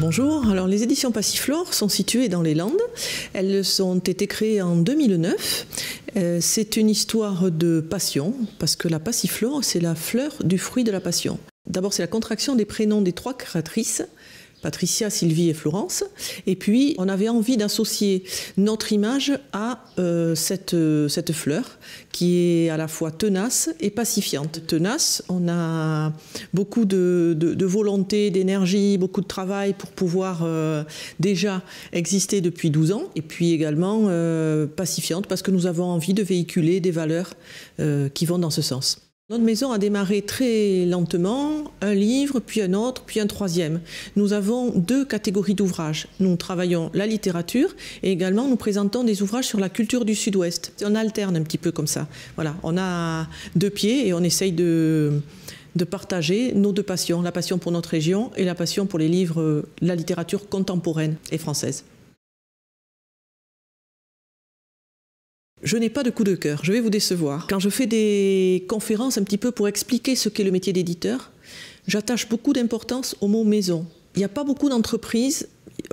Bonjour, alors les éditions Passiflore sont situées dans les Landes. Elles ont été créées en 2009. Euh, c'est une histoire de passion, parce que la passiflore, c'est la fleur du fruit de la passion. D'abord, c'est la contraction des prénoms des trois créatrices. Patricia, Sylvie et Florence. Et puis, on avait envie d'associer notre image à euh, cette, cette fleur qui est à la fois tenace et pacifiante. Tenace, on a beaucoup de, de, volonté, d'énergie, beaucoup de travail pour pouvoir euh, déjà exister depuis 12 ans. Et puis également euh, pacifiante parce que nous avons envie de véhiculer des valeurs qui vont dans ce sens. Notre maison a démarré très lentement, un livre, puis un autre, puis un troisième. Nous avons deux catégories d'ouvrages. Nous travaillons la littérature et également nous présentons des ouvrages sur la culture du Sud-Ouest. On alterne un petit peu comme ça. Voilà, on a deux pieds et on essaye de, de partager nos deux passions, la passion pour notre région et la passion pour les livres, la littérature contemporaine et française. Je n'ai pas de coup de cœur, je vais vous décevoir. Quand je fais des conférences un petit peu pour expliquer ce qu'est le métier d'éditeur, j'attache beaucoup d'importance au mot maison. Il n'y a pas beaucoup d'entreprises,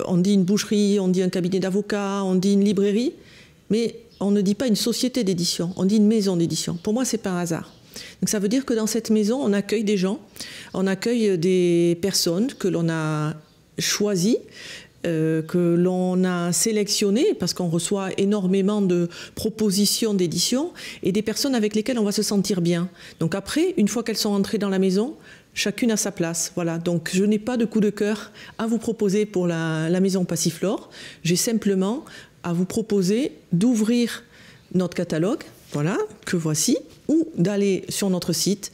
on dit une boucherie, on dit un cabinet d'avocat, on dit une librairie, mais on ne dit pas une société d'édition, on dit une maison d'édition. Pour moi, c'est un hasard. Donc ça veut dire que dans cette maison, on accueille des gens, on accueille des personnes que l'on a choisies, euh, que l'on a sélectionné, parce qu'on reçoit énormément de propositions d'édition, et des personnes avec lesquelles on va se sentir bien. Donc après, une fois qu'elles sont entrées dans la maison, chacune a sa place. Voilà. Donc je n'ai pas de coup de cœur à vous proposer pour la, la maison Passiflore. J'ai simplement à vous proposer d'ouvrir notre catalogue, voilà, que voici, ou d'aller sur notre site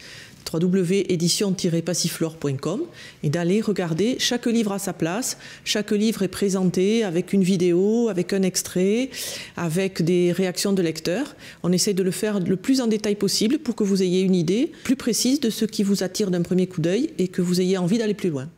www.édition-passiflore.com et d'aller regarder chaque livre à sa place. Chaque livre est présenté avec une vidéo, avec un extrait, avec des réactions de lecteurs. On essaie de le faire le plus en détail possible pour que vous ayez une idée plus précise de ce qui vous attire d'un premier coup d'œil et que vous ayez envie d'aller plus loin.